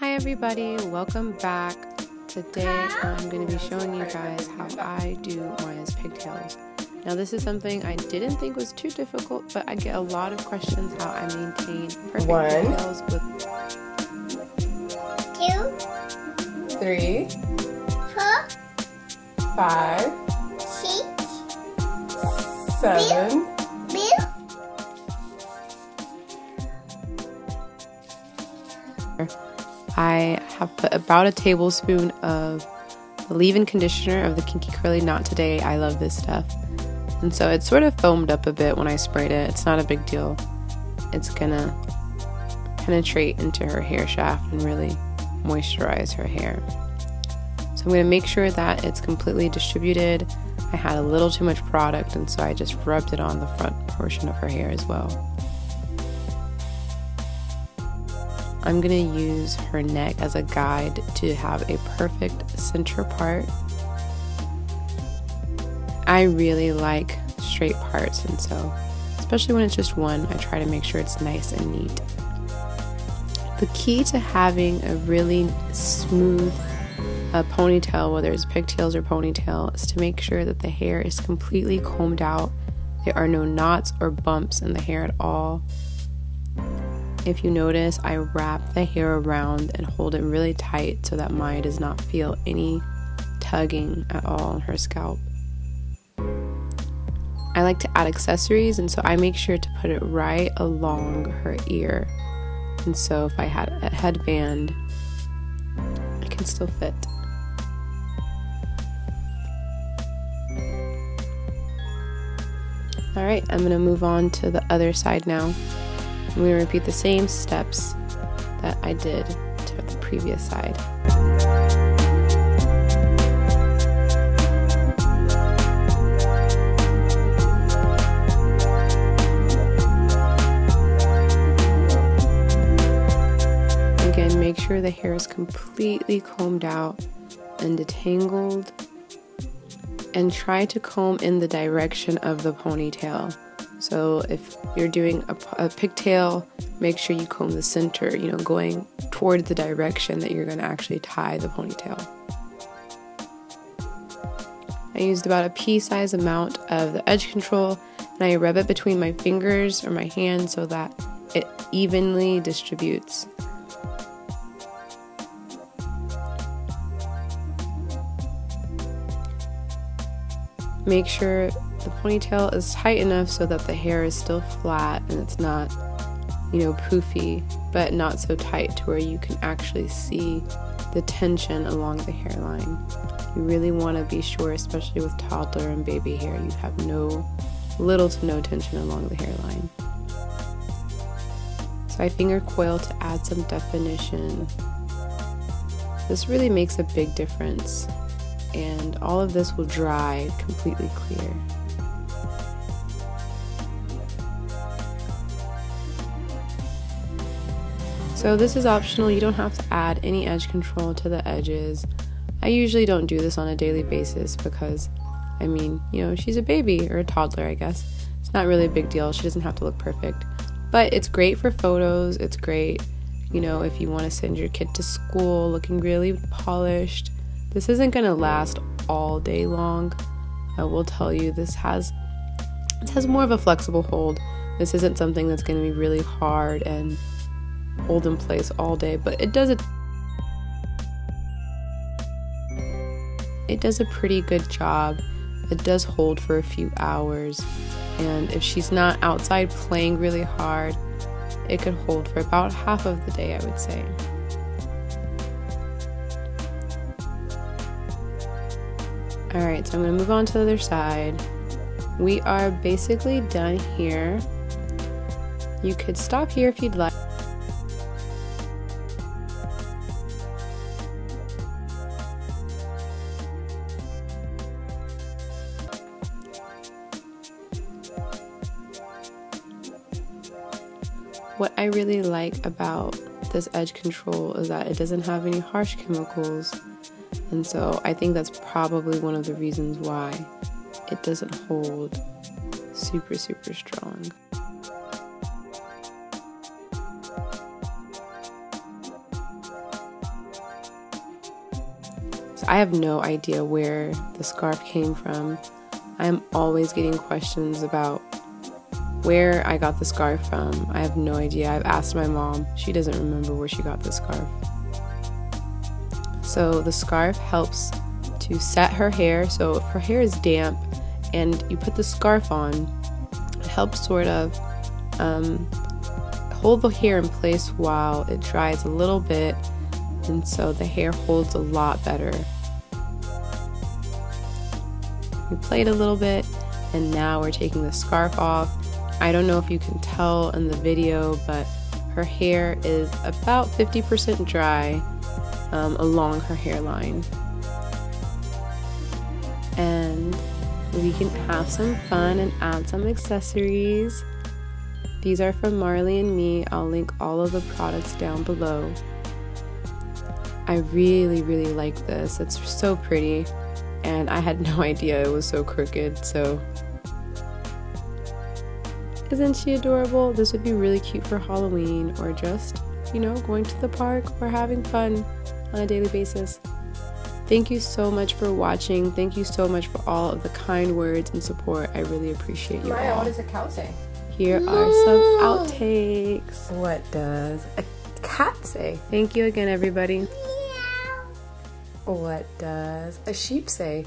Hi everybody, welcome back. Today um, I'm going to be showing you guys how I do Maya's pigtails. Now this is something I didn't think was too difficult, but I get a lot of questions how I maintain perfect One. pigtails with two, three, four, five, six, seven, bill, I have put about a tablespoon of the leave-in conditioner of the Kinky Curly Knot Today. I love this stuff. And so it sort of foamed up a bit when I sprayed it. It's not a big deal. It's gonna penetrate into her hair shaft and really moisturize her hair. So I'm gonna make sure that it's completely distributed. I had a little too much product and so I just rubbed it on the front portion of her hair as well. I'm going to use her neck as a guide to have a perfect center part. I really like straight parts, and so, especially when it's just one, I try to make sure it's nice and neat. The key to having a really smooth uh, ponytail, whether it's pigtails or ponytail, is to make sure that the hair is completely combed out. There are no knots or bumps in the hair at all. If you notice, I wrap the hair around and hold it really tight so that Maya does not feel any tugging at all on her scalp. I like to add accessories, and so I make sure to put it right along her ear. And so if I had a headband, it can still fit. Alright, I'm going to move on to the other side now. I'm going to repeat the same steps that I did to the previous side. Again, make sure the hair is completely combed out and detangled and try to comb in the direction of the ponytail. So if you're doing a, a, pigtail, make sure you comb the center, you know, going towards the direction that you're going to actually tie the ponytail. I used about a pea-sized amount of the edge control and I rub it between my fingers or my hand so that it evenly distributes. Make sure the ponytail is tight enough so that the hair is still flat and it's not, you know, poofy, but not so tight to where you can actually see the tension along the hairline. You really want to be sure, especially with toddler and baby hair, you have no, little to no tension along the hairline. So I finger coil to add some definition. This really makes a big difference and all of this will dry completely clear. So this is optional, you don't have to add any edge control to the edges. I usually don't do this on a daily basis because, I mean, you know, she's a baby or a toddler, I guess. It's not really a big deal, she doesn't have to look perfect. But it's great for photos, it's great, you know, if you want to send your kid to school looking really polished. This isn't going to last all day long. I will tell you this has this has more of a flexible hold. This isn't something that's going to be really hard and hold in place all day, but it does it it does a pretty good job. It does hold for a few hours. And if she's not outside playing really hard, it could hold for about half of the day, I would say. Alright, so I'm to move on to the other side. We are basically done here. You could stop here if you'd like. What I really like about this edge control is that it doesn't have any harsh chemicals. And so I think that's probably one of the reasons why it doesn't hold super, super strong. I have no idea where the scarf came from. I am always getting questions about where I got the scarf from. I have no idea. I've asked my mom. She doesn't remember where she got the scarf. So the scarf helps to set her hair. So if her hair is damp and you put the scarf on, it helps sort of um, hold the hair in place while it dries a little bit. And so the hair holds a lot better. We played a little bit and now we're taking the scarf off. I don't know if you can tell in the video, but her hair is about 50% dry um, along her hairline. And we can have some fun and add some accessories. These are from Marley and me. I'll link all of the products down below. I really, really like this. It's so pretty. And I had no idea it was so crooked, so isn't she adorable? This would be really cute for Halloween or just, you know, going to the park or having fun on a daily basis. Thank you so much for watching. Thank you so much for all of the kind words and support. I really appreciate you Maya, all. what does a cow say? Here are some outtakes. What does a cat say? Thank you again, everybody. Meow. What does a sheep say?